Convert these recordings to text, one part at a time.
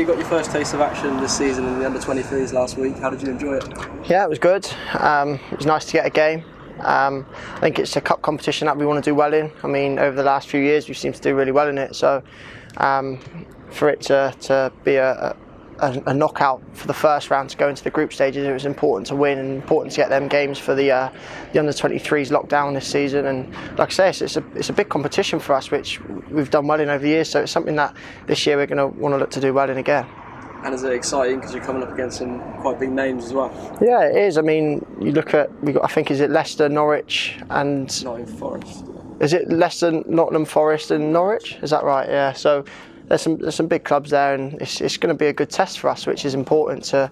You got your first taste of action this season in the under 23s last week. How did you enjoy it? Yeah, it was good. Um, it was nice to get a game. Um, I think it's a cup competition that we want to do well in. I mean, over the last few years, we seem to do really well in it. So, um, for it to, to be a, a, a, knockout for the first round to go into the group stages, it was important to win and important to get them games for the uh, the under 23s locked down this season. And like I say, it's, it's, a it's a big competition for us, which we've done well in over the years. So it's something that this year we're going to want to look to do well in again and is it exciting because you're coming up against some quite big names as well? Yeah, it is. I mean, you look at we got I think is it Leicester, Norwich, and Nottingham Forest. Is it Leicester, Nottingham Forest, and Norwich? Is that right? Yeah. So there's some there's some big clubs there, and it's it's going to be a good test for us, which is important to.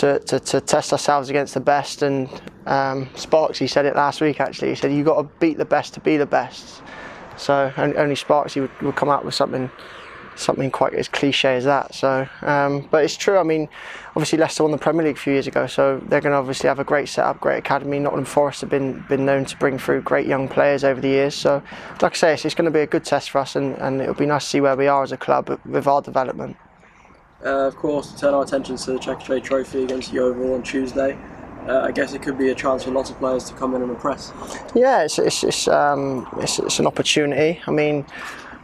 To, to, to test ourselves against the best and um, Sparkes he said it last week actually he said you've got to beat the best to be the best so only Sparkes would, would come out with something something quite as cliche as that. So, um, but it's true. I mean, obviously Leicester won the Premier League a few years ago, so they're going to obviously have a great setup, great academy. Nottingham Forest have been been known to bring through great young players over the years. So, like I say, it's, it's going to be a good test for us, and, and it'll be nice to see where we are as a club with our development. Uh, of course, turn our attention to the Checkatrade Trophy against Yeovil on Tuesday. Uh, I guess it could be a chance for lots of players to come in and impress. Yeah, it's it's it's, um, it's, it's an opportunity. I mean,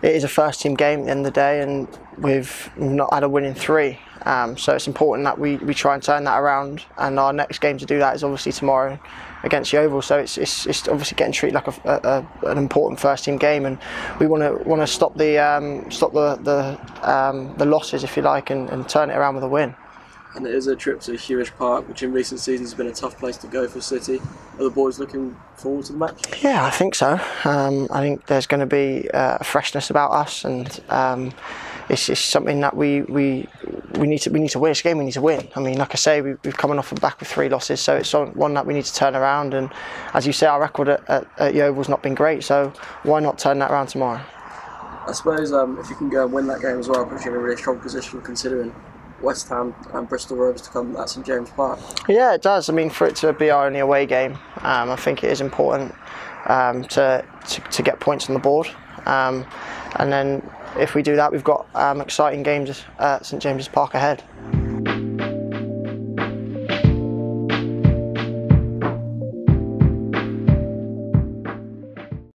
it is a first team game at the end of the day, and we've not had a win in three. Um, so it's important that we, we try and turn that around. And our next game to do that is obviously tomorrow against Yeovil. So it's, it's, it's obviously getting treated like a, a, an important first team game, and we want to want to stop the um, stop the the, um, the losses, if you like, and, and turn it around with a win and it is a trip to Huish Park, which in recent seasons has been a tough place to go for City. Are the boys looking forward to the match? Yeah, I think so. Um, I think there's going to be uh, a freshness about us, and um, it's, it's something that we, we we need to we need to win. This game we need to win. I mean, like I say, we, have coming off the back with three losses, so it's one that we need to turn around. And as you say, our record at, at, at Yeovil's not been great, so why not turn that around tomorrow? I suppose um, if you can go and win that game as well, puts you in a really strong position considering West Ham and Bristol Rovers to come at St James Park. Yeah, it does. I mean, for it to be our only away game, um, I think it is important um, to, to, to get points on the board. Um, and then if we do that, we've got um, exciting games at St James's Park ahead.